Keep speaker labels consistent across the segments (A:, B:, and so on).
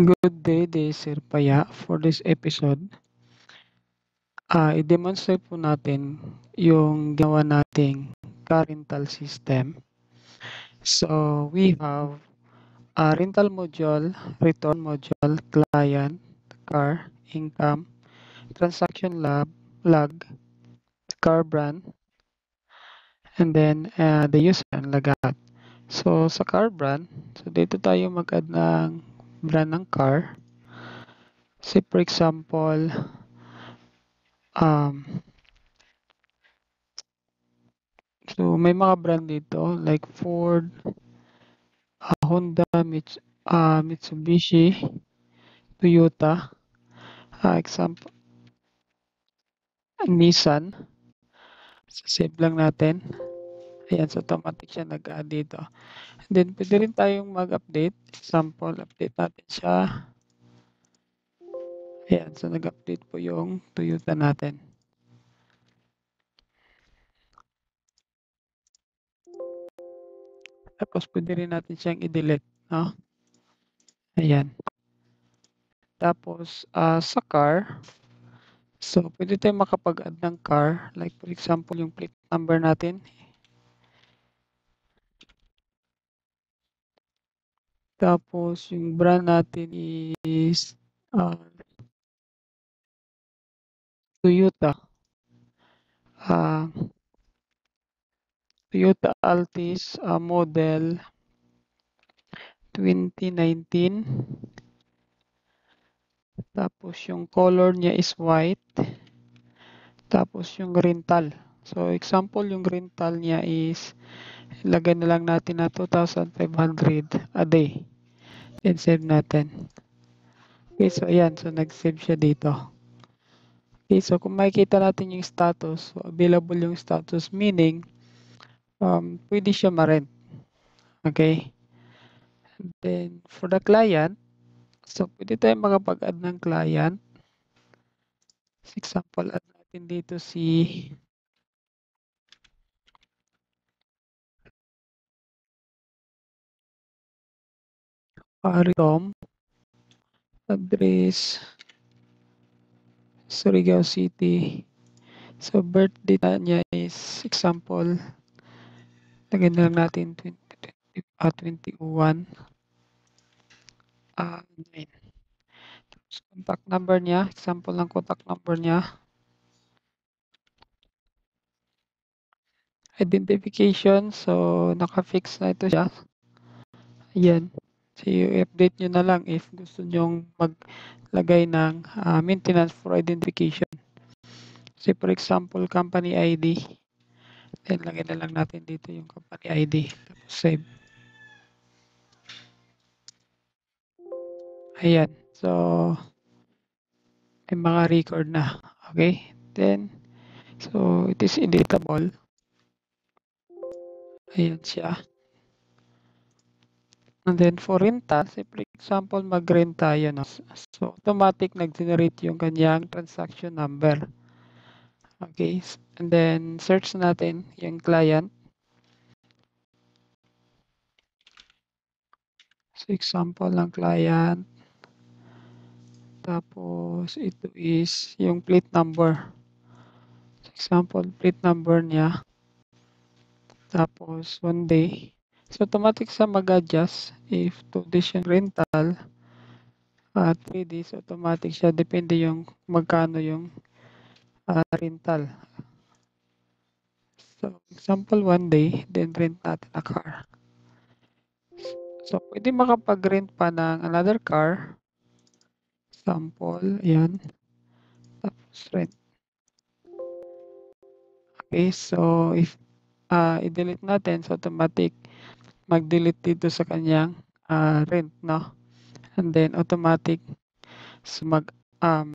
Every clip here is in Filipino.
A: Good day, this is Sir Paya. For this episode, ah, i-demonstrate po natin yung ginawa nating car rental system. So, we have a rental module, return module, client, car, income, transaction log, log, car brand, and then uh, the user and lagat. So, sa car brand, so dito tayo mag-add ng brand ng car. Say for example, um, so may mga brand dito like Ford, uh, Honda, Mits, uh, Mitsubishi, Toyota, uh, example, Nissan. Save lang natin. Ayan, so automatic siya nag-add dito. And then, pwede rin tayong mag-update. Example, update natin siya. Ayan, so nag-update po yung Toyota natin. Tapos, pwede rin natin siyang i-delete. No? Ayan. Tapos, uh, sa car, so pwede tayong makapag-add ng car. Like, for example, yung plate number natin. Tapos, yung brand natin is uh, Toyota. Uh, Toyota Altis uh, model 2019. Tapos yung color niya is white. Tapos yung rental. So example yung rental niya is ilagay na lang natin na 2,500 a day. Then save natin. Okay, so ayan. So nag-save siya dito. Okay, so kung makikita natin yung status, so available yung status, meaning um, pwede siya ma-rent. Okay? And then, for the client, so pwede tayo makapag-add ng client. For example, add natin dito si Tom. Address Surigao City. So, birthday niya is example Lagyan lang natin 20, 20, uh, 21. Uh, 9. Tapos contact number niya. Example ng contact number niya. Identification. So, naka-fix na ito siya. Ayan. So, i-update nyo na lang if gusto nyong maglagay ng uh, maintenance for identification. So, for example, company ID. Then, lagyan na lang natin dito yung company ID. Tapos, save. Ayan. So, may mga record na. Okay? Then, so, it is editable. Ayan siya. And then, for rental, say for example, mag-rent tayo. No? So, automatic nag-generate yung kanyang transaction number. Okay. And then, search natin yung client. So, example ng client. Tapos, ito is yung plate number. So, example, plate number niya. Tapos, one day. So, automatic sa mag-adjust if two days yung rental. At uh, 3 days, automatic siya. Depende yung magkano yung uh, rental. So, example, one day, then rent natin a car. So, pwede makapag-rent pa ng another car. Example, ayan. Tapos, rent. Okay, so, if uh, i-delete natin, so automatic mag-delete dito sa kanyang uh, rent, no? And then, automatic so mag um,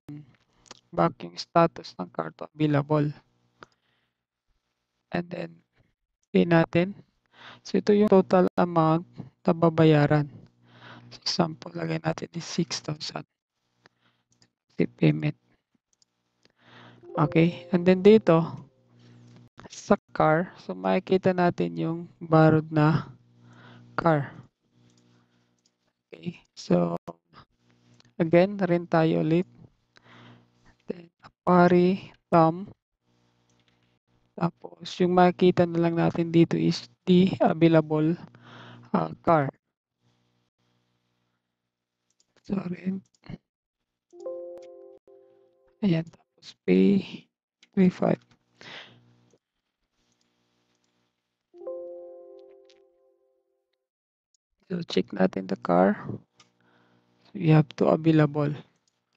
A: back yung status ng car to available. And then, pay natin. So, ito yung total amount na babayaran. So, example, lagay natin is 6,000. Si payment. Okay. And then dito, sa car, so makikita natin yung borrowed na car. Okay. So, again, rin tayo ulit. Then, Apari, Tom. Tapos, yung makikita na lang natin dito is the available uh, car. So, rent. Ayan, tapos pay 35. So, check natin the car. So, we have two available.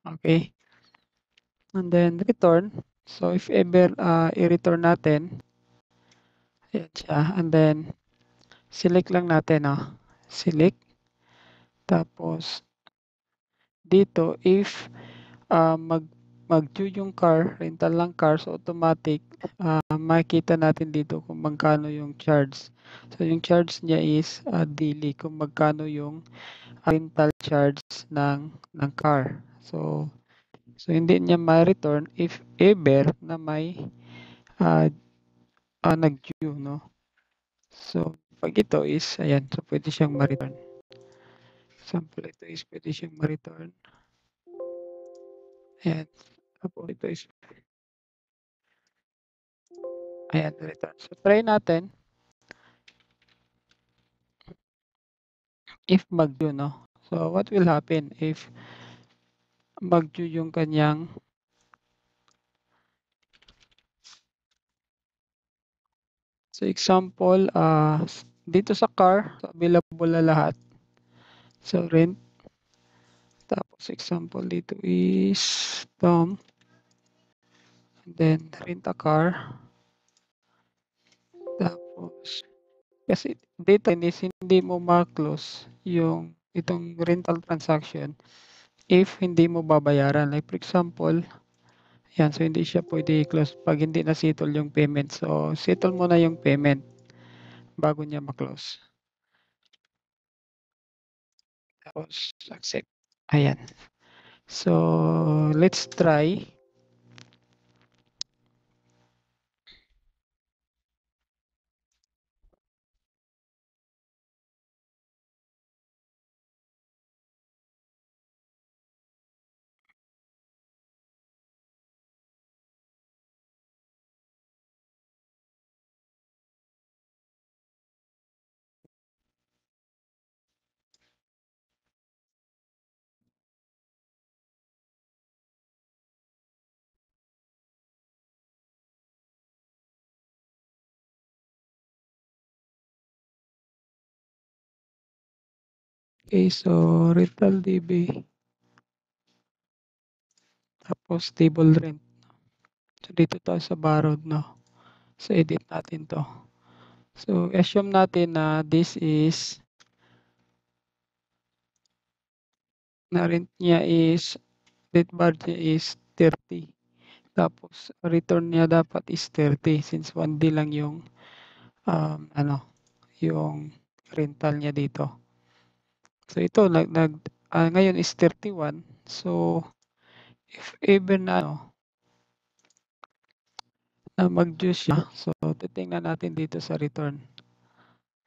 A: Okay. And then, return. So, if ever uh, i-return natin, ayan siya. And then, select lang natin, ah. Select. Tapos, dito, if uh, mag mag-due yung car, rental lang car, so automatic, uh, makikita natin dito kung magkano yung charge. So, yung charge niya is uh, daily, kung magkano yung rental charge ng, ng car. So, so hindi niya ma-return if ever na may uh, uh, nag-due, no? So, pag ito is, ayan, so pwede siyang ma-return. Example, ito is pwede siyang ma-return. Ayan. Is Ayan, return. So, try natin. If mag-due, no? So, what will happen if mag-due yung kanyang So, example, uh, dito sa car, so available na lahat. So, rent. Tapos, example dito is Tom. And then, rent a car. Tapos, kasi dito is hindi mo ma-close yung itong rental transaction if hindi mo babayaran. Like, for example, yan, so hindi siya pwede i-close pag hindi na settle yung payment. So, settle mo na yung payment bago niya ma-close. Tapos, accept. Ayan. So, let's try. Okay, so rental DB. Tapos table rent. So dito tayo sa borrowed, no? So edit natin to. So assume natin na this is na rent niya is rent bar niya is 30. Tapos return niya dapat is 30 since 1D lang yung um, ano, yung rental niya dito. So ito nag, nag uh, ngayon is 31. So if ever na ano, na mag-due siya, so titingnan natin dito sa return.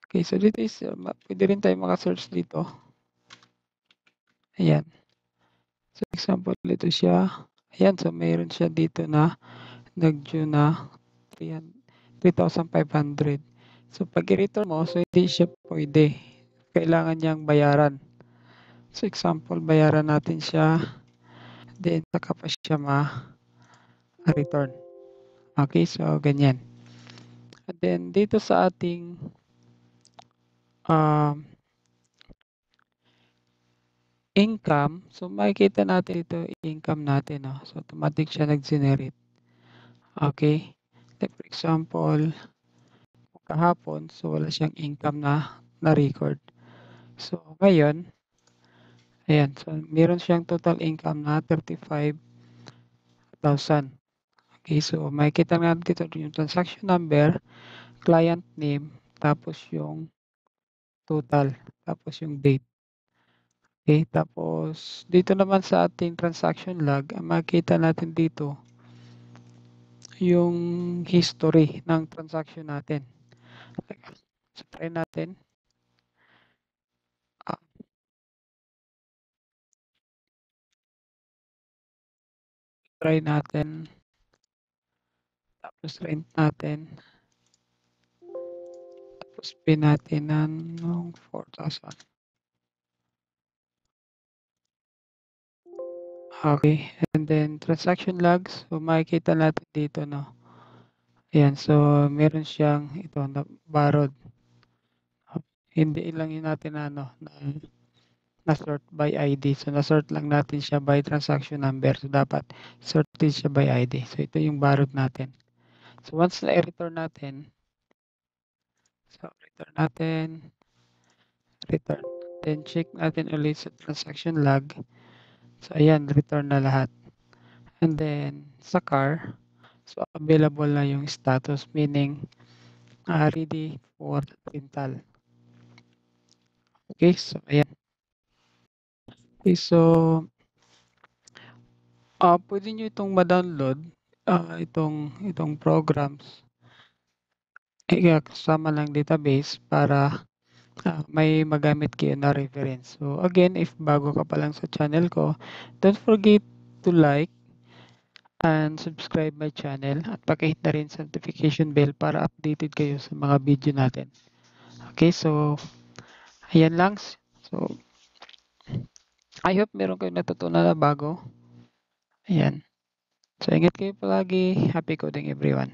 A: Okay, so dito is uh, pwede rin tayo maka-search dito. Ayan. So example dito siya. Ayan, so mayroon siya dito na nag-due na 3,500. So pag i-return mo, so hindi siya pwede kailangan niyang bayaran. So example, bayaran natin siya. Then, saka pa siya ma-return. Okay, so ganyan. And then, dito sa ating um, income, so makikita natin ito income natin. No? So, automatic siya nag-generate. Okay. Like for example, kahapon, so wala siyang income na na-record. So, ngayon, ayan, so meron siyang total income na 35,000. Okay, so makikita natin dito yung transaction number, client name, tapos yung total, tapos yung date. Okay, tapos dito naman sa ating transaction log, makikita natin dito yung history ng transaction natin. So, try natin. Try natin. Tapos rent natin. Tapos pay natin ng 4,000. Okay, and then transaction logs. So makikita natin dito, no. Ayan, so meron siyang ito na borrowed. Hindi lang yun natin na ano, na, na-sort by ID. So na-sort lang natin siya by transaction number. So dapat sort din siya by ID. So ito yung borrowed natin. So once na i-return natin, so return natin, return. Then check natin ulit sa transaction log. So ayan, return na lahat. And then sa car, so available na yung status meaning uh, ready for rental. Okay, so ayan. Okay, so uh, pwede nyo itong ma-download uh, itong itong programs kasama lang database para uh, may magamit kayo na reference. So again, if bago ka pa lang sa channel ko, don't forget to like and subscribe my channel at pakihit na rin sa notification bell para updated kayo sa mga video natin. Okay, so ayan lang. So I hope meron kayong natutunan na bago. Ayan. So ingat kayo palagi. Happy coding everyone.